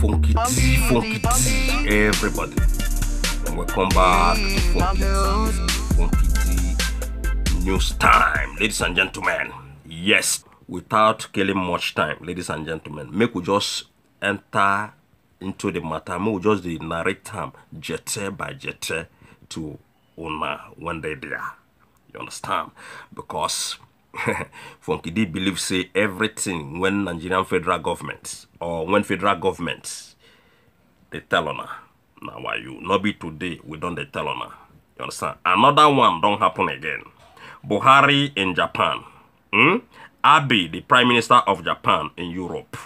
Funky D, Funky D, everybody. And welcome back to Funky D, Funky D News Time, ladies and gentlemen. Yes, without killing much time, ladies and gentlemen, make we just enter into the matter. Make we just the narrate time, jete by jete, to una when they there. You understand? Because Funky D believe say everything when Nigerian federal government or when federal government they tell on her. Now why you not be today we don't they tell on her. You understand? Another one don't happen again. Buhari in Japan. Hmm? Abe, the Prime Minister of Japan in Europe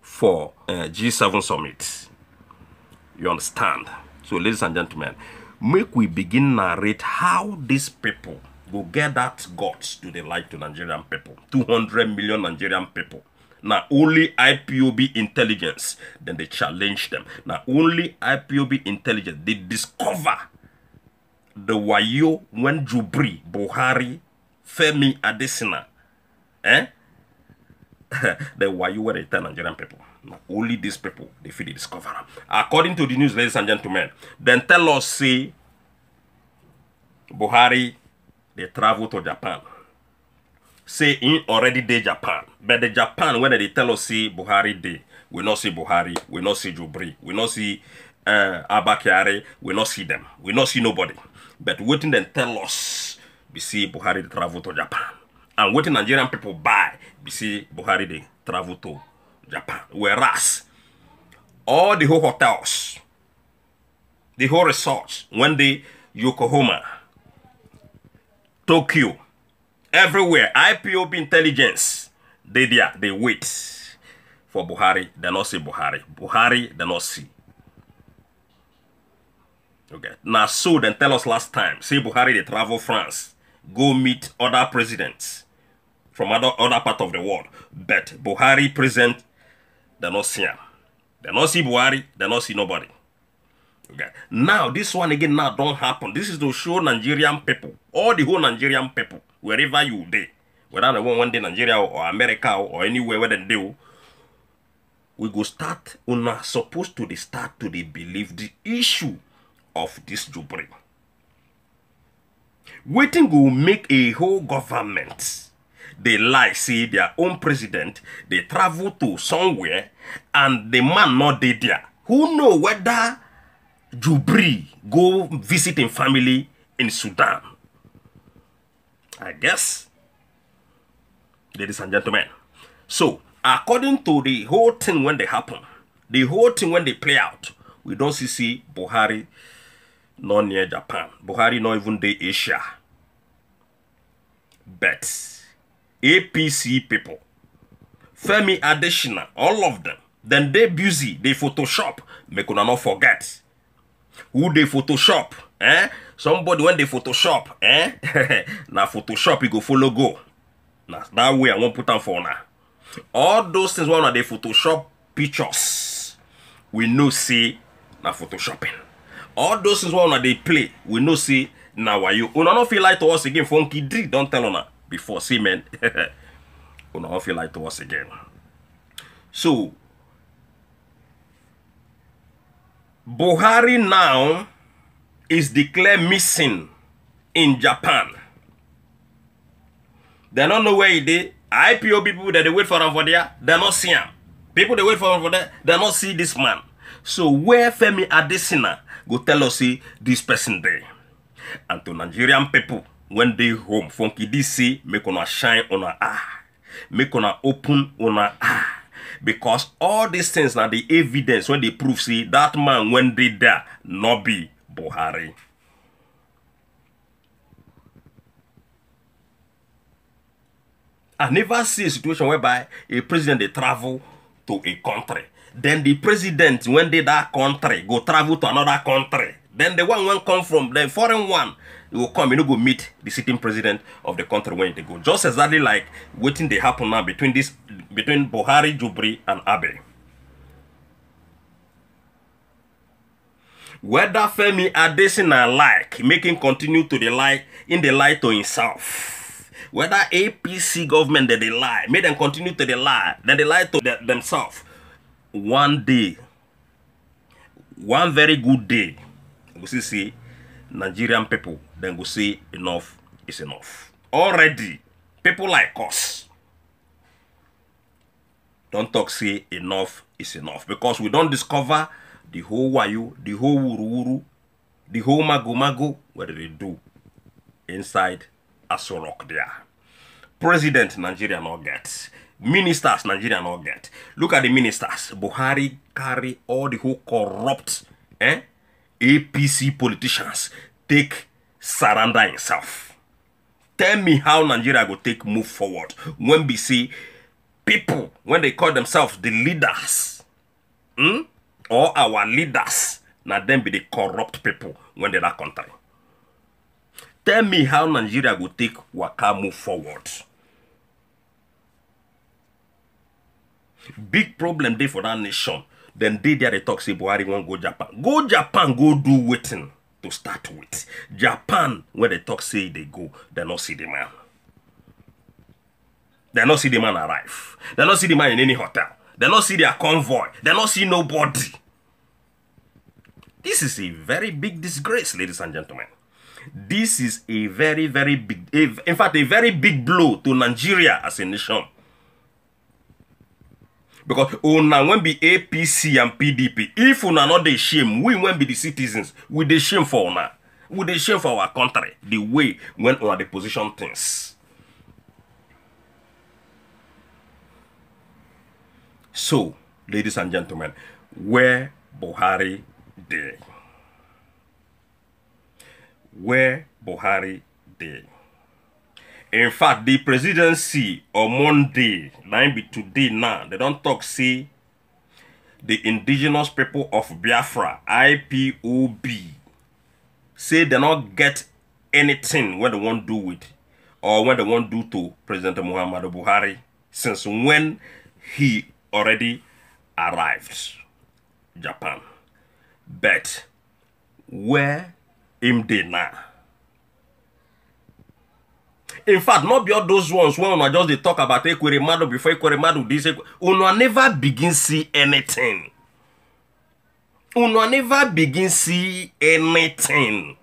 for uh, G7 summit. You understand? So ladies and gentlemen, make we begin narrate how these people will get that guts to the light to Nigerian people. 200 million Nigerian people. Now only IPOB intelligence, then they challenge them. Now only IPOB intelligence, they discover the Wayo when Jubri, Buhari, Femi Adesina, eh? the Wayo where they tell Nigerian people. Now, only these people, they feel they discover them. According to the news, ladies and gentlemen, then tell us, say, Buhari they travel to Japan. Say in already day Japan. But the Japan, when they tell us see Buhari day, we not see Buhari, we not see Jubri, we not see uh, Abba Kyari, we not see them. We not see nobody. But waiting then tell us, we see Buhari they travel to Japan. And waiting Nigerian people buy, we see Buhari they travel to Japan. Whereas, all the whole hotels, the whole resorts, when they Yokohama, Tokyo, everywhere, IPOB intelligence, they there, they wait for Buhari. They not see Buhari. Buhari, they not see. Okay. Now, so then tell us last time, say Buhari, they travel France, go meet other presidents from other, other part of the world. But Buhari present, they not see him. They not see Buhari, they not see nobody. Okay. Now, this one again now don't happen. This is to show Nigerian people, all the whole Nigerian people, wherever you day, whether they want one day Nigeria or America or anywhere where they do, we go start, una supposed to start to the believe the issue of this Jubilee. Waiting will make a whole government. They lie, say their own president, they travel to somewhere and the man not there. Who know whether Jubri go visiting family in Sudan. I guess. Ladies and gentlemen. So, according to the whole thing when they happen, the whole thing when they play out, we don't see, see Buhari not near Japan. Buhari not even the Asia. But APC people, Femi Adesina, all of them, then they busy, they Photoshop, make una not forget who they photoshop eh? Somebody when they photoshop eh? Na photoshop you go follow go. Na that way i wan put am for una. All those things wey una dey photoshop pictures we know say na photoshopping. All those things wey una dey play we know say na wayo una no fit lie to us again funky d don tell una before say men una no fit lie to us again. So Buhari now is declared missing in Japan. They don't know where he did. IPOB people that they wait for him for there, they not see him. People they wait for him for there, they not see this man. So where Femi Adesina go tell us see this person there. And to Nigerian people, when they home, Funky DC make on a shine on a eye. Make on a open on a eye. Because all these things now the evidence when they prove see that man when they there not be Buhari. I never see a situation whereby a president they travel to a country. Then the president when they that country go travel to another country. Then the one when come from the foreign one he will come, you know, go meet the sitting president of the country when they go. Just exactly like waiting they happen now between this between Buhari, Jubri, and Abe. Whether Femi Adesina like, making continue to the lie in the lie to himself. Whether APC government that they lie, make them continue to the lie, then they lie to the, themselves. one day one very good day we see nigerian people then go say enough is enough already people like us don't talk say enough is enough because we don't discover the whole wayo the whole wuru the whole mago mago what they do inside Aso Rock there. President Nigeria not get. Ministers Nigeria not get. Look at the ministers. Buhari carry all the whole corrupt eh, APC politicians take surrender himself. Tell me how Nigeria will take move forward when we see people, when they call themselves the leaders, hmm, or our leaders, now them be the corrupt people when they that country. Tell me how Nigeria will take waka move forward. Big problem dey for that nation. Then they there they talk say Buhari wan go Japan. Go Japan, go do waiting to start with. Japan, when they talk say they go, they not see the man. They not see the man arrive. They not see the man in any hotel. They not see their convoy. They not see nobody. This is a very big disgrace, ladies and gentlemen. This is a very, very big, a- in fact, a very big blow to Nigeria as a nation. Because una when be APC and PDP, if una not the shame, we when be the citizens, we the shame for una. We the shame for our country, the way when una the position things. So, ladies and gentlemen, where Buhari dey? Where Buhari dey? In fact, the presidency on Monday, na be today now, they don't talk say the indigenous people of Biafra, IPOB, say they not get anything when they want do with or when they want do to President Muhammadu Buhari since when he already arrived Japan. But where him dey now? In fact, not be all those ones when una just dey talk about Ekweremadu before Ekweremadu this, Ekwe- una never begin see anything. Una never begin see anything.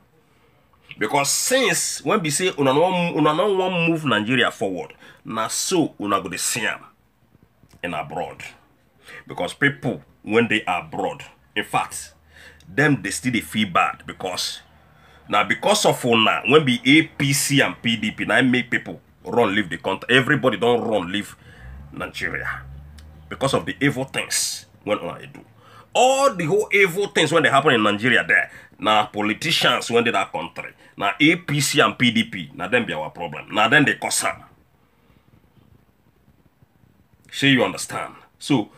Because since when we say una no wan- move Nigeria forward, na so una go dey see am in abroad. Because people when they are abroad, in fact, them they still dey feel bad because na because of una when be apc and pdp na make people run leave the country. Everybody don run leave nigeria because of the evil things wey una do. All the whole evil things wey dey happen in nigeria there na politicians wey dey that country na apc and pdp na dem be our problem. Na dem dey cause am shey you understand? So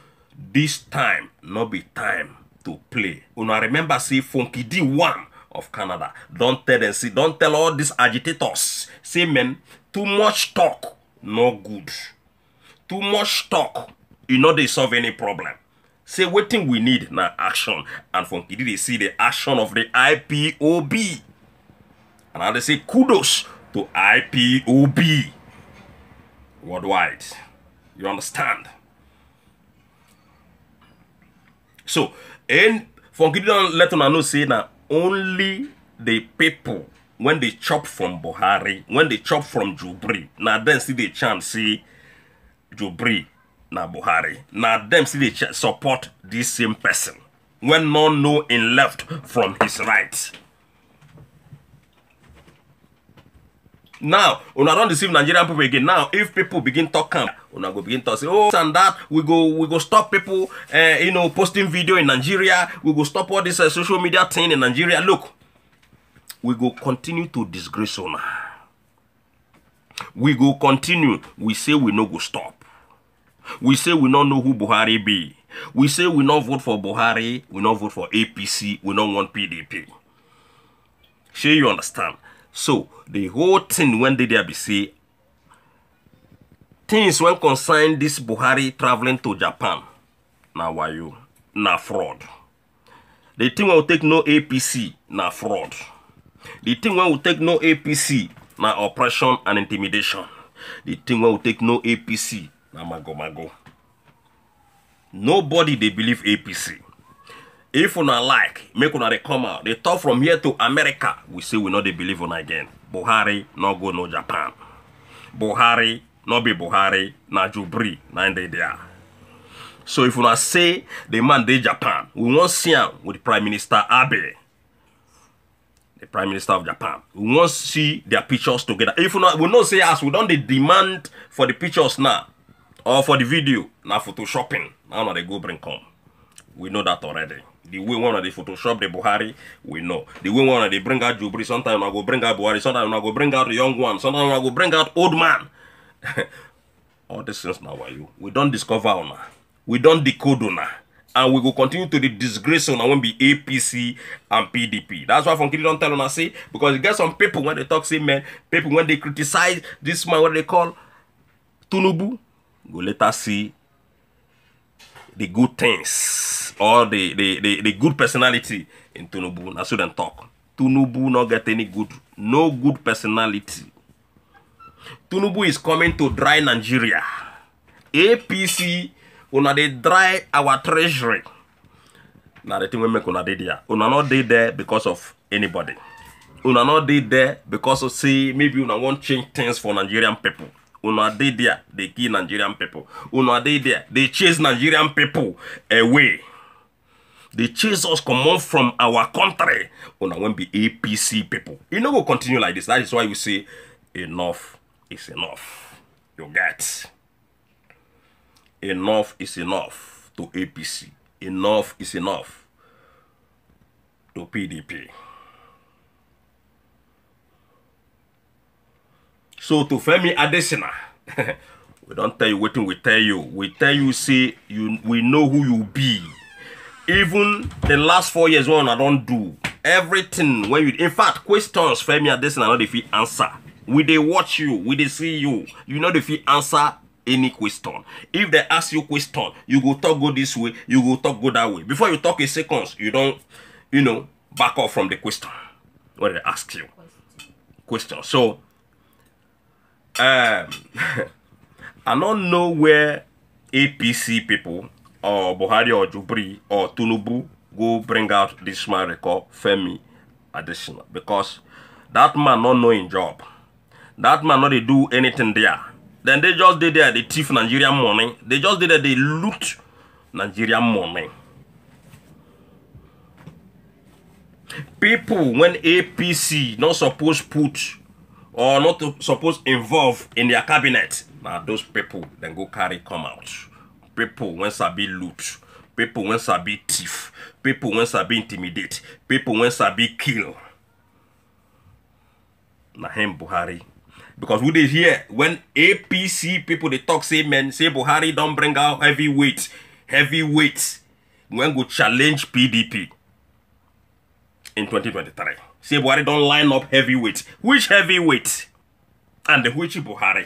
this time no be time to play. Una remember say funky d one of Canada. Don't tell them, see, don't tell all these agitators. Say men too much talk no good. Too much talk you know they solve any problem. Say wetin we need now action. And funky d dey see the action of the ipob and i dey say kudos to ipob worldwide. You understand? So, and Funky don let una know say na only the people when they chop from Buhari, when they chop from Jubri, na them see the chance say Jubri na Buhari. Na them see the ch- support this same person. When none know in left from his right. Now, una don deceive Nigerian people again. Now, if people begin talk am, una go begin talk say, oh, and that we go we go stop people, uh, you know, posting video in Nigeria. We go stop all this uh, social media thing in Nigeria. Look, we go continue to disgrace una. We go continue. We say we no go stop. We say we don't know who Buhari be. We say we not vote for Buhari. We not vote for APC. We don't want PDP. Sure you understand? So the whole thing when they there be say things when concern this Buhari traveling to Japan. Na wayo, na fraud. The thing will take no APC, na fraud. The thing will take no APC, na oppression and intimidation. The thing will take no APC, na mago mago. nobody they believe apc if una like make una dey come out. Dey talk from here to america. We say we no dey believe una again. Buhari no go no japan. Buhari no be buhari na jubri na dey there. So if una say the man dey japan we wan see am with prime minister abe. The prime minister of japan. We wan see their pictures together. If una we know say as we don dey demand for the pictures now or for the video na photoshopping. Na una dey go bring come we know that already. The way one of the photoshop the buhari we know. The way one of dey bring out jubri sometimes I go bring out buhari sometimes una go bring out the young one sometimes I go bring out old man. All these things are you? we don't discover una. We don't decode una. And we go continue to dey disgrace una wey be apc and pdp that's why funkiri don tell una say because e get some people when they talk say men people when they criticize this man what they call tinubu go let us see the good things or the the the, the good personality in na so dem talk. Tinubu no get any good no good personality. Tinubu is coming to dry nigeria. Apc una dey dry our treasury. Na the thing we make una dey there. Una no dey there because of anybody. Una no dey there because of say maybe una wan change things for nigerian people. Una dey there they kill nigerian people. Una dey there they chase nigerian people away dey chase us comot from our country. Una wan be apc people. E no go continue like this. That is why we say enough is enough. You get? Enough is enough to apc enough is enough to pdp so to femi adesina we don't tell you wetin we tell you. We tell you say you we know who you be even the last four years wey una don do everything when you in fact questions femi adesina no dey fit answer. We dey watch you we dey see you. You no dey fit answer any question. If dem ask you question you go talk go this way you go talk go that way. Before you talk a seconds you don you know back off from the question wey dem ask you. Question. So um i no know where apc people or buhari or jubri or tinubu go bring out this man record femi adesina. Because that man not know him job. That man not dey do anything there. Then they just did there they thief nigerian money. They just did there they loot nigerian money. People when apc not suppose put or not to suppose involve in their cabinet na those people then go carry come out people wey sabi loot people wey sabi thief people wey sabi intimidate people wey sabi kill. Na him buhari. Because we dey hear when apc people dey talk say men say buhari don bring out heavyweight heavyweight wey go challenge pdp in 2023 say buhari don line up heavyweight which heavyweight and the which buhari?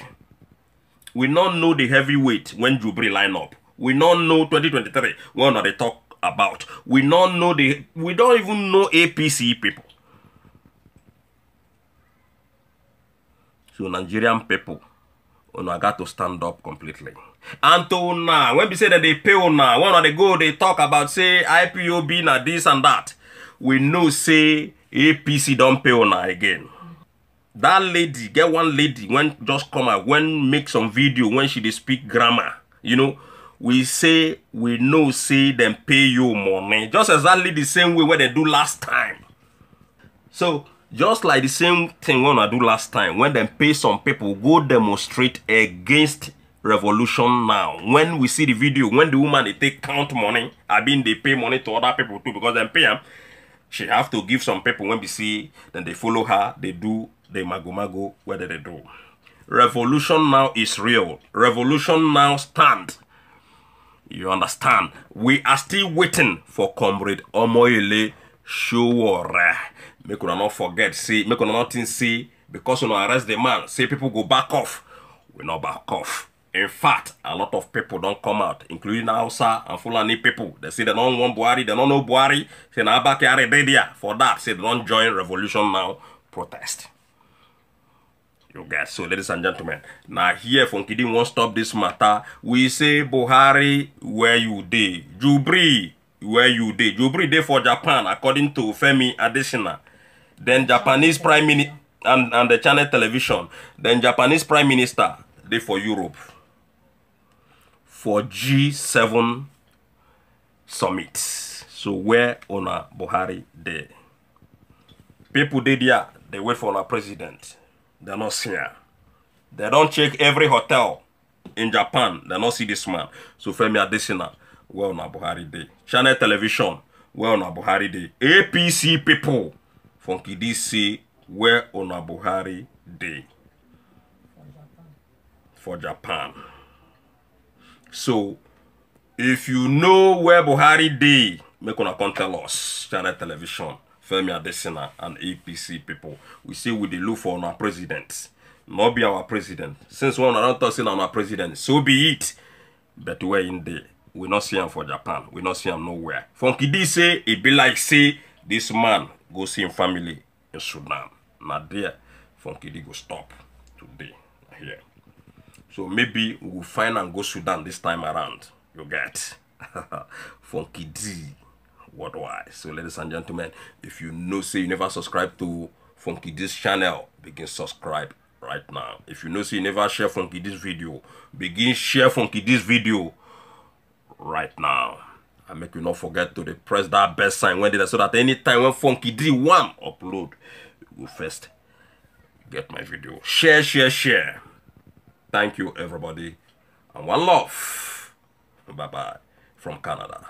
We no know the heavyweight when jubri line up we no know 2023 wey una dey talk about. We no know the we don't even know apc people. So nigerian people una gat to stand up completely. And to una when be say dem dey pay una when dey go they talk about say ipob na this and that. We know say apc don't pay una again. That lady get one lady when just come out when make some video when she dey speak grammar you know we say we know see them pay you money just exactly the same way wey they do last time. So just like the same thing wey una do last time when dem pay some people go demonstrate against revolution now. When we see the video when the woman dey take count money i mean they pay money to other people too because dem pay them she have to give some people when we see then they follow her they do the mago-mago did they do. Revolution now is real. Revolution now stand you understand? We are still waiting for comrade omoyele sowore. Make una not forget see, make una not think say because una arrest the man say people go back off. We not back off. In fact a lot of people don't come out including hausa and fulani people. They say they don't want buhari they don't know buhari. Say na abba kyari dey there for that. Say they don join revolution now. Protest You guys, so ladies and gentlemen, now here Funky D won't stop this matter. We say Buhari, where you dey? Jubri, where you dey? Jubri dey for Japan, according to Femi Adesina. Then Japanese Prime Minister and, and the channel television. Then Japanese Prime Minister, dey for Europe. For G7 summit. So where Ona Buhari dey? People did there, they wait for our president. They're not seeing. They don't check every hotel in Japan. They not see this man. So Femi Adesina, well na Buhari day. Channel television, well na Buhari day. APC people, Funky DC, where ona Buhari day. For Japan. So, if you know where Buhari day, make una come tell us. Channel television. Femi Adesina and APC people. We say we dey look for our president. Not be our president. Since one don't talk say our president, so be it. But where in there, we not see him for Japan. We not see him nowhere. Funky D say it be like say this man go see him family in Sudan. Now there, Funky D go stop today here. So maybe we'll find and go Sudan this time around. You get Funky D worldwide. So, ladies and gentlemen, if you know, say you never subscribe to Funky This channel, begin subscribe right now. If you know, say you never share Funky This video, begin share Funky This video right now. I make you not forget to press that best sign when they so that anytime when Funky D one upload, you first get my video. Share, share, share. Thank you, everybody. And one love. Bye bye from Canada.